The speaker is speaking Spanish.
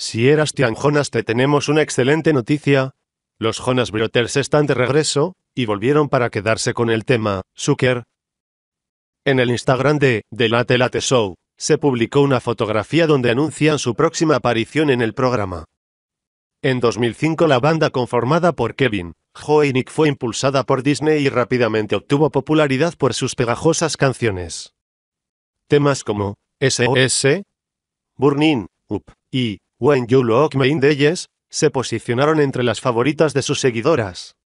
Si eras Tian Jonas te tenemos una excelente noticia. Los Jonas Brothers están de regreso, y volvieron para quedarse con el tema, Zucker. En el Instagram de The Late Late Show, se publicó una fotografía donde anuncian su próxima aparición en el programa. En 2005 la banda conformada por Kevin, Joe y Nick fue impulsada por Disney y rápidamente obtuvo popularidad por sus pegajosas canciones. Temas como SOS, Burning Up y When You Look Me in Yes se posicionaron entre las favoritas de sus seguidoras.